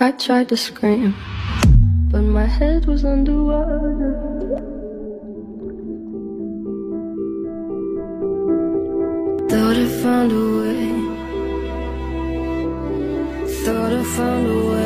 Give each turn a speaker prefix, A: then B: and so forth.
A: I tried to scream, but my head was underwater. Thought I found a way. Thought I found a way.